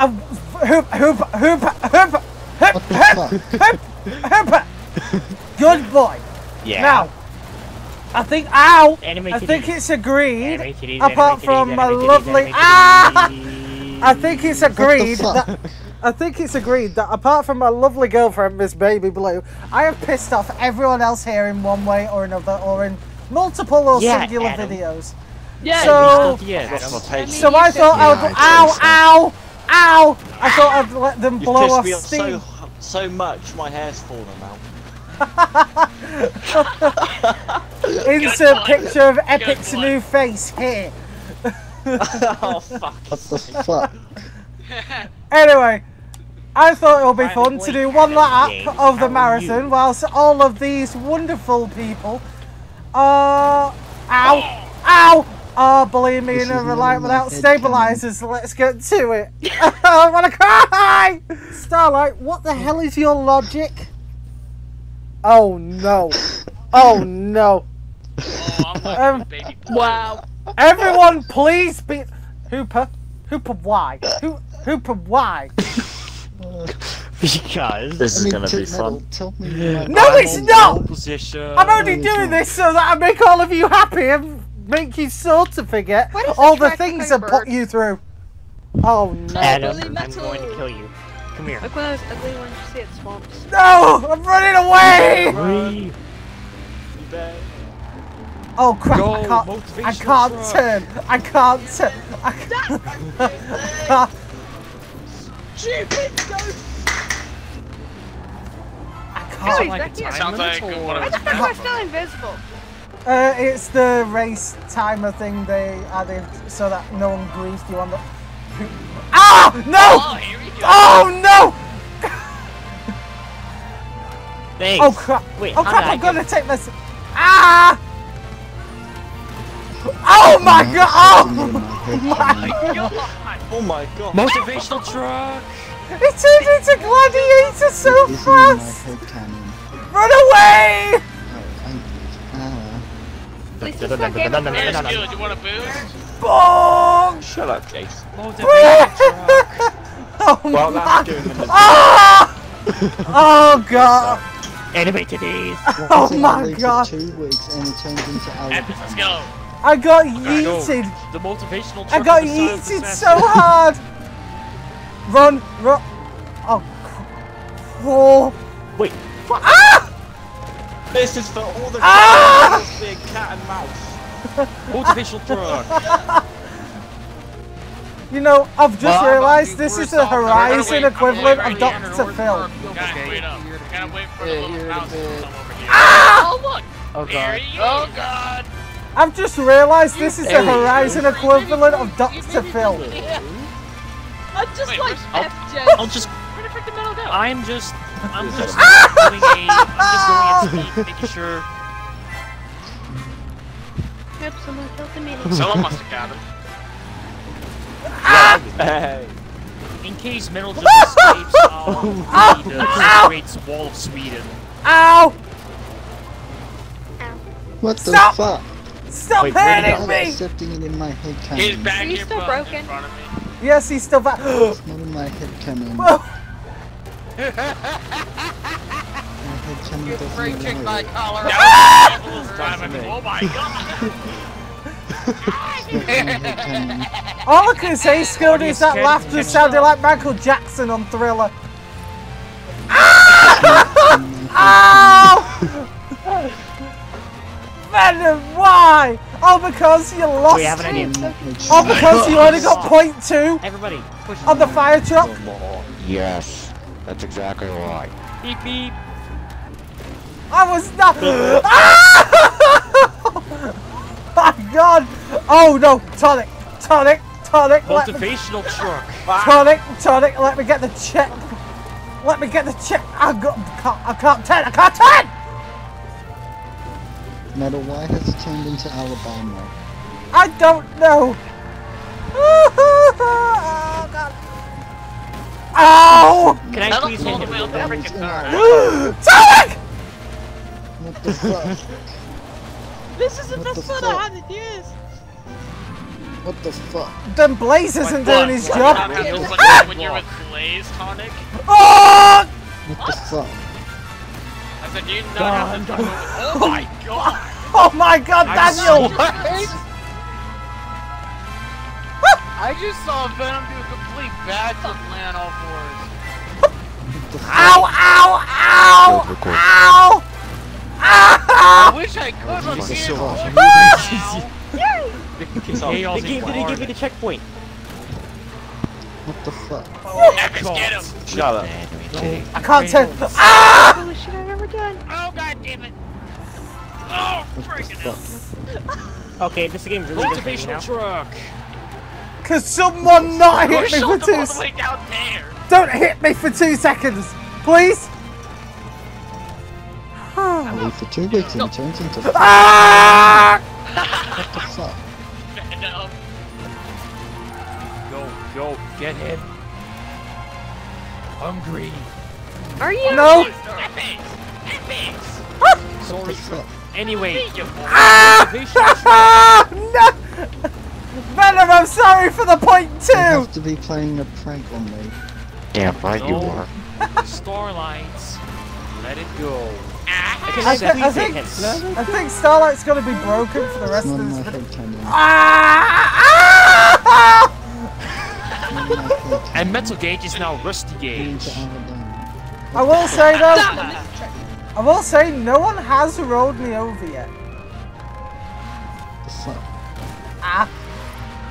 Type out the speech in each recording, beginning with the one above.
a hoop, hoop, hoop, hoop, hoop, What the hoop, hoop. Good boy. Yeah. Now, I think, ow, Anime I think it's agreed, Anime titties, apart anime from titties, my titties, lovely, ah. I think it's agreed that, I think it's agreed that apart from my lovely girlfriend, Miss Baby Blue, I have pissed off everyone else here in one way or another, or in multiple or Yeah, singular Adam. videos. Yeah. So- yeah, That's my. So I thought I would, Yeah, ow, I ow, ow! I thought I'd let them You've blow off me off steam. so so much, my hair's fallen out. Insert picture of Epic's new face here. oh fuck. What the fuck? Anyway, I thought it would be fun to do one lap James, of the are marathon whilst all of these wonderful people are. Ow! Ow! Oh, believe me, This in a light without head stabilizers. Let's get to it. I want to cry! Starlight, what the hell is your logic? Oh no. Oh no. Oh, I'm like Um, baby. Wow. Everyone, please be. Hooper? Hooper, why? Who, Hooper, why? Because This I is mean, gonna be Metal, fun. Tell me. No, it's not! Position. I'm only doing this so that I make all of you happy and make you sort of forget all the the things that put you through. Oh no. Adam, I'm metal. going to kill you. Come here. Like when I was ugly when you see it swamps. No! I'm running away! Three. You bet. Oh crap, Go, I can't, I can't truck. turn. I can't turn. I can't. Stupid! I Oh, can't. he's like back a here. Sounds like one Why of the those. fuck am I still invisible? Uh, it's the race timer thing they added so that no one griefed you on the. Ah! Oh, No! here we go. Oh no! Thanks. Oh crap! Wait, oh crap! I I'm gonna take this. Ah! Oh my god! sitting Oh, my god! Oh my god. Motivational truck. it turned into gladiator so It is in fast! Run away! I. At least it's not Game of Thrones. good. You want a boost? Boom! Shut up, Chase. Oh Well, my! that's doing them. Ah! Oh god! Anime titties. Oh So I my waited god! Two weeks and it turned into Epic, let's go. I got yeeted! The motivational. I got of the Sons of yeeted so hard! Run, run! Oh, oh! Wait. Ah! This is for all the Ah! being cat and mouse. Motivational truck. You know, I've just Well, realised this is the Horizon equivalent of Dr. Phil. Guys, wait up. Gotta wait for the little here in a mouse to come over here. Ah! Oh, look. Oh god. Oh god. I've just realised this is the There we go. Horizon equivalent of Dr. Phil. I'm just like where's- FJ. I'll just. Where the frick did metal go? I'm just. I'm just doing a. I'm just going at speed, making sure. Yep, someone killed the mini. Someone must have got him. Ah! Hey. In case Metal just escapes, I'll be the Great Wall of Sweden. Ow! What the Stop! fuck? Stop Wait, where did hitting I'm me! accepting it in my head He's canon. back Are you here, still broken? in front of me. Yes, he's still back. It's not in my head canon. My head canon Get doesn't breaking my collar. That was evil this time. Oh my god. It's not in my head canon. all I can say, Skilled, is that laughter sounded like Michael Jackson on Thriller. Ah! Ow! Venom, why? Oh, because you lost. We have an idea. In my head Oh, because you only got point two Everybody, push on the fire truck. Yes, that's exactly right. beep beep. I was not. Ah! My God! Oh no! Tonic! Tonic! Tonic! Let me, Motivational truck. tonic! Tonic! Let me get the check. Let me get the check. I got. Can't, I can't turn. I can't turn. Metal, why has it turned into Alabama? I don't know. Oh God! Ow! Can I Metal please all hit him? up the freaking car. our- Tonic! What the fuck? This is the What the best one fuck? I had in years. What the fuck? Then Blaze isn't What? doing his What job. happens when, ah! when you're with Blaze, Tonic? Oh! What the fuck? I said, you not have to Oh my god! Oh my god, Daniel! I just saw Venom do a complete backflip land on all fours. Ow, ow, ow! Record. Ow! I Ow! wish I could on What the camera. fuck? Chaos The game didn't give me the checkpoint. What the fuck? Epic, get him! Shut up. I can't tell. Ah! Coolest shit I've ever done. Oh god damn it! Oh, freaking hell! Okay, this game's really good for me now. Truck. Cause someone not Who hit me for two. all the way down there? Don't hit me for two seconds, please. I leave for two weeks and it turns into. Ah! What the fuck? Venom. Go, go, get him. Hungry. Are you? No. Epics! Epics! Sorry. What the fuck? Anyway, You boy. Ah! motivational truck. Ah! No! Venom, I'm sorry for the two! You have to be playing a prank on me. Damn right you are. Starlights. Let it go. I, Okay, thi- I think. I think Starlight's gonna be broken for the It's rest of in my this. head canon. Ah! Ah! Not in my. And Metal Gauge is now Rusty Gauge. I will say though, Damn, I missed the trick. I will say no one has rolled me over yet.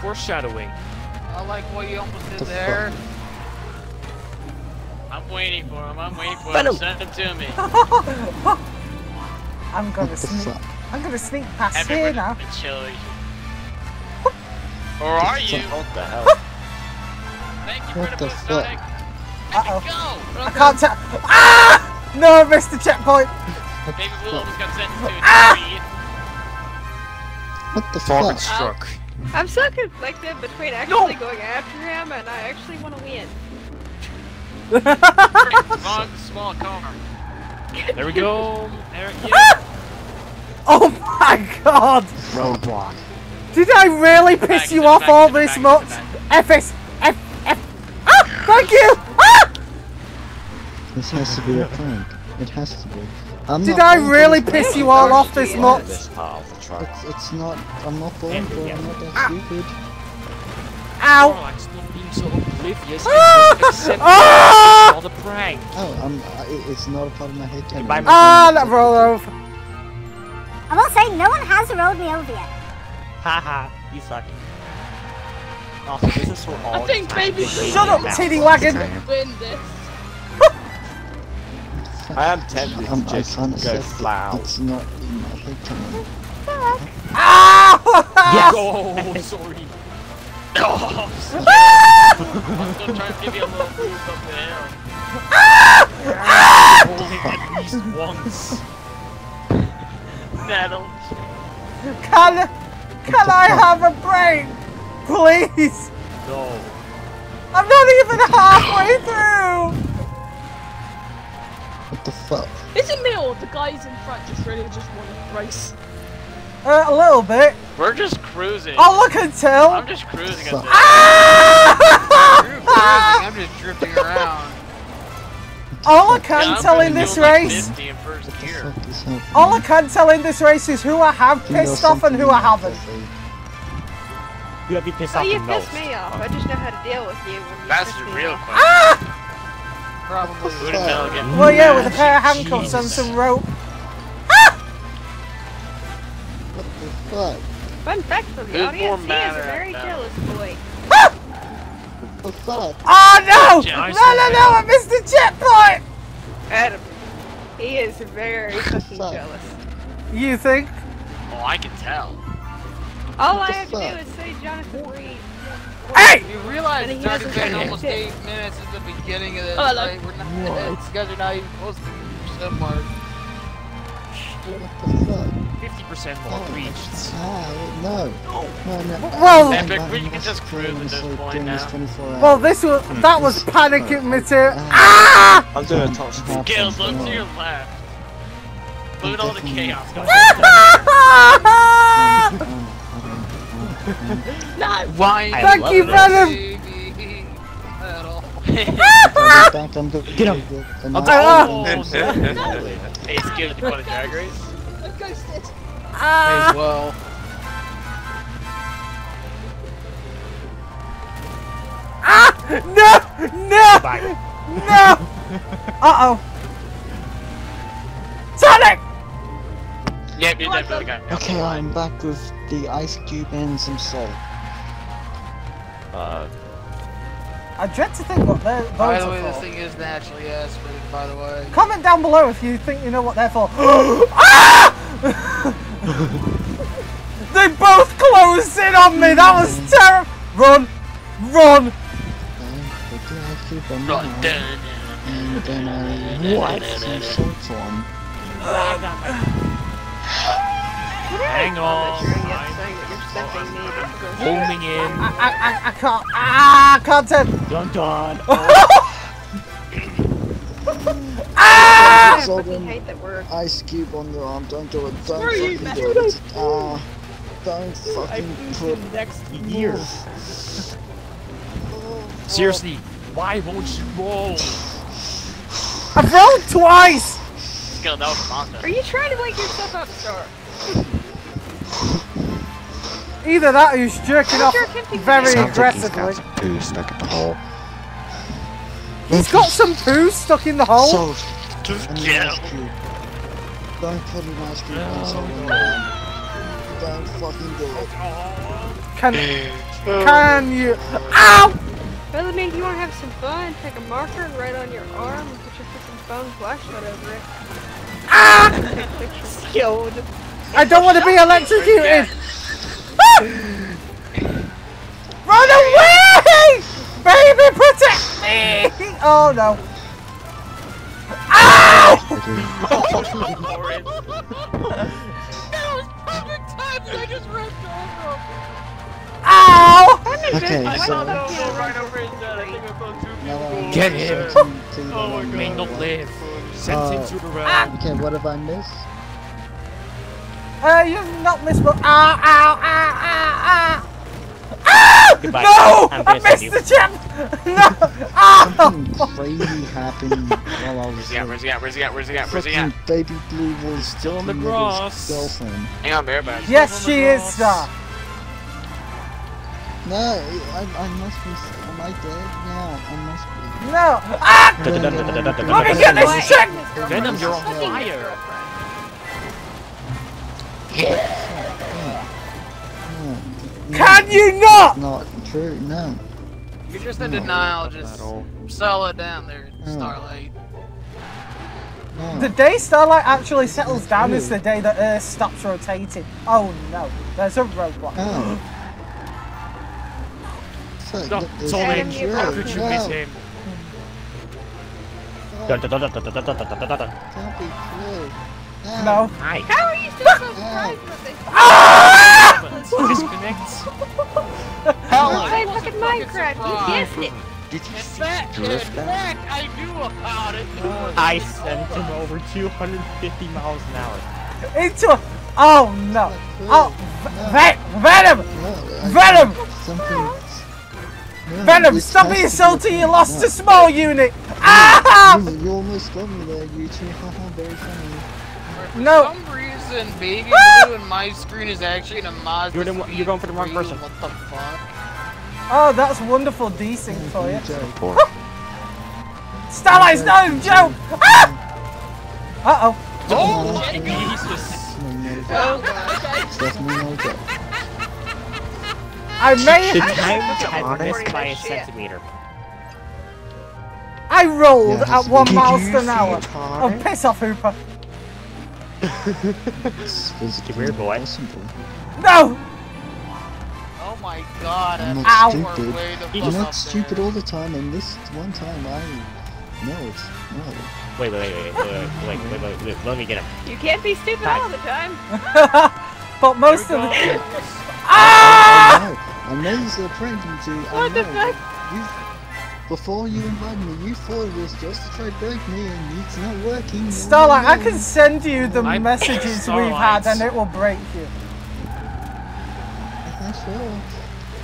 Foreshadowing. I like what you almost did The there. I'm waiting for him, I'm waiting for him. Venom. Send him to me. I'm gonna sneak. fuck? I'm gonna sneak past here now. chill. Or are you? What the hell? Thank you for What the the fuck? Sonic. Uh-oh. Go! I can't tell. Ah! No, I missed the checkpoint. Baby the Blue almost got sentenced to a Ah! tree. What the Falcon fuck? struck. I'm so conflicted between actually going after him and I actually want to win. Wrong small car. There we go. There, yeah. Oh my god! Roadblock. Did I really piss back, you off back, all to this back, much? to the FS F F Ah! Thank you! Ah! This has to be a prank. It has to be. I'm Did not I really piss you all off this much? This part of the truck. It's, it's not. I'm not born for it. I'm not that Ah. stupid. Ow! Starlight, stop being so oblivious Ah! and just accept Ah! all the prank. Oh, I'm. I, it's not a part of my head canon. Ah, that roll over. I will say no one has rolled me over yet. Haha, you suck. Also, this is for all. I think baby Shut up, titty wagon! win this. I am tempted I'm, to just can't go accept flat out. It's not in my head canon. Ah! Oh, sorry. Oh, I'm still trying to give you a little boost up the hill. Holding at least once. Nettle. Can, can I have a break? Please! No. I'm not even halfway through! Is it me or the guys in front just really just want to race? Uh, a little bit. We're just cruising. Oh, look and tell! I'm just cruising at Fuck. this. Ah! I'm just drifting around. All I Yeah, can I'm tell really in this doing like race, 50 in first What the gear. fuck is happening? all I can tell in this race is who I have Do you know pissed off and who I haven't. You have to be pissed Oh, off you pissed me off. I just know how to deal with you when you That's the real off. question. Ah! Probably. Who did Metal? Well, yeah, with a pair of handcuffs and some rope. What the fuck? Fun fact for the Who's more audience, he is a very that? jealous boy. What the fuck? Oh no! Yeah, No, no, no! I missed the checkpoint! Adam. He is very fucking jealous. You think? Oh, I can tell. All I the have to do is say Jonathan Reed. Hey! You realize And he it's already hasn't been almost shit. eight minutes since the beginning of this. Oh, look. right? We're not, These guys are not even close to the percent mark. What the fuck? 50% mark reached. Ah, no. No, no. Well- Epic, I'm- we I'm can just cruise at this doing point doing now. Well, this was that was panicking material. Ah. Ah! I'm doing a top Half speed. Look to your left. Look at all the Definitely. chaos. no! Why? Fuck you, brother! Get him! I'm ah. oh, no. It's good to play drag race. I'm ghosted. Ah! As well. Ah! No! No! Bye. No! Uh oh. Sonic! Yep, you're definitely the guy. Okay, I'm back with the ice cube and some salt. Uh, I dread to think what they're By those the way, are this thing is naturally aspirated, by the way. Comment down below if you think you know what they're for. ah! they both closed in on me. That was terrible. Run, run. Then put the ice cube on the Run, and then I what? some salt on. Hang on. Homing in. I, I, I, I can't. Ah, I can't. Dun dun. Ah! Salt fucking on hate that word. ice cube on your arm. Don't do it. Don't Where are you, do it. Ah, don't fucking put. next year. Seriously, why won't you roll? I've rolled twice. Skill, that was monster. Are you trying to wake yourself up, Star? Either that or he's jerking off You're attempting to very do Sounds like he's aggressively. got some poo stuck in the hole. He's got some poo stuck in the hole. Salt Just get him. Don't put an ice cube on salt on your. Don't fucking do it. Can can you? Ow! Bellamy, do you want to have some fun? Take a marker and write on your arm and put your fucking phone flashlight over it. Ah! Take a picture. Yo, I don't want to be electrocuted. Run away! Baby, protect me! Oh no. Ow! Ow! Okay, I so... Get him! Oh my god. Mangled live. Send uh, him to the round. Okay, what have I missed? Uh, you've not missed but ow, ow, ow, ow, ow! Ah! Goodbye. No! I'm missed you. the chip! No! Ah! Something crazy happened while I was Where's he at? Where's he at? Where's he at? Where's he at? Where's he at? Baby blue was Still on the fucking with his grass. girlfriend. Hang on, bear back. Yes, she is, Star. No, I, I must be. Am I dead now? I must be. No! Ah! Let me get this dun. Venom, you're on fire. Can you not? not true, no. You're just in denial, just sell it down there, no. Starlight. No. The day Starlight actually settles down true. is the day that Earth stops rotating. Oh no, there's a roadblock. Oh. So, Stop telling how could you miss him? Can't be true. No. Hi. How are you still so surprised with this? Disconnects. Hell, We're playing fucking Minecraft. You guessed it. Did you In see fact, in Drift out? fact, I knew about it. I sent him over 250 miles an hour. Into a. Oh no. Oh, No. Ve- Venom! Venom! Something. Venom, stop has being to salty, you lost a small unit! Ah! You, you almost got me there, you two. Haha, very funny. For No. some reason, Baby Ah! Blue in my screen is actually in a Mazda You're the you're going for the wrong Speed person. What the fuck? Oh, that's wonderful desync for you. Joke. Poor. Starlight's not joke! Ah! Uh oh. Oh, Jesus. Oh god. It's definitely no joke. I may The have. time Honest. had missed by a centimeter. I rolled Yeah, at one miles an hour. Oh, piss off, Hooper. It's physically weird boy. impossible. No! oh my god, I'm not stupid. way to You're fuck You're up not stupid there. all the time, and this one time I know it's no. Wait, wait, wait, wait, wait, wait, wait, wait, wait, let me get him. You can't be stupid all the time. but most of the. I Ah! know. I know this is a prank you two. I What the know. fuck? You, before you invited me, you thought it was just to try to break me, and it's not working. no, Starlight, I can send you the I'm messages we've had and it will break you. That's chill.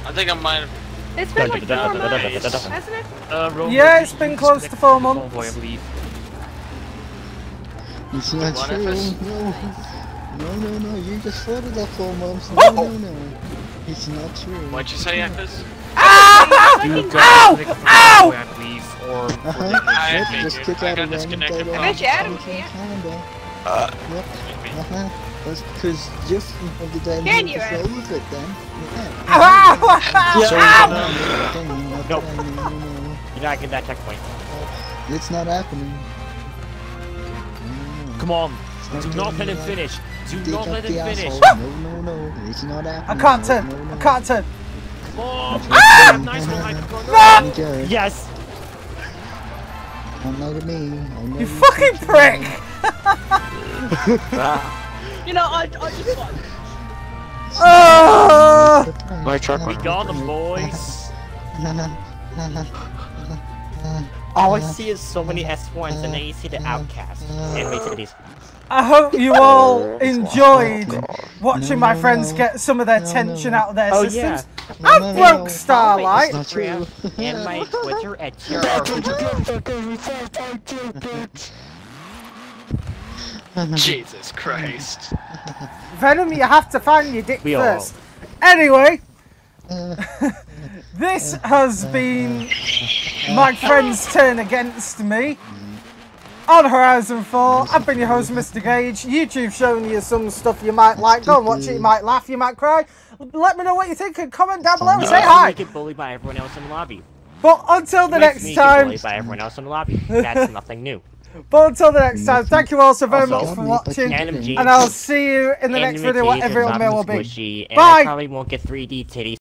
I think I might have. It's been like Da- four da- da- da- months, hasn't it? Uh, Yeah, it's been close to disconnected four from the convoy, months. I believe. It's not What true. it's- No. No, no, no. You just floated that four months. No, Oh! no, no. It's not true. What'd you say, Echoes? You got disconnected from the convoy, I believe, or for Uh-huh. the- I Yep, figured. just kick I out got a random disconnected title from- I bet you Adam from can't. Canada. Uh, Yep. maybe. Uh-huh. That's because Jeff of the damn Can Can you, Adam? with it then. Yeah. Ow! So, Ow! no, no, no, not Nope. that I mean, no, no. You're not getting that checkpoint. It's not happening. No, Come on, it's do not let him happening. finish. Do Dig not up let the him finish. asshole. No, no, no. It's not happening. I can't No, turn. no, no. I can't turn. Come on, ah! nice one, Michael. Okay. Yes! Don't look at me. I know You you fucking keep prick! You know, I, I just like. Oh! trying. My truck We got them, boys. All I see is so many S1s and then you see the outcast. Anyway, take it easy. I hope you all enjoyed watching my friends get some of their No, no. tension out of their Oh, systems. No, I no, no, broke no. Starlight. It's not true. And my Twitter at TRR. Jesus Christ. Venom, you have to find your dick We all- first. Anyway, this has been my friend's turn against me on Horizon 4. I've been your host, Mr. Gauge. YouTube showing you some stuff you might like. Go and watch it. You might laugh, you might cry. Let me know what you think and comment down below and say You hi. get bullied by everyone else in the lobby. But until the next me get bullied by everyone else in the lobby. That's nothing new. but until the next time, thank you all so very Also, much for watching. And I'll see you in the next video, whatever it may will be. Bye. I probably won't get 3D titties.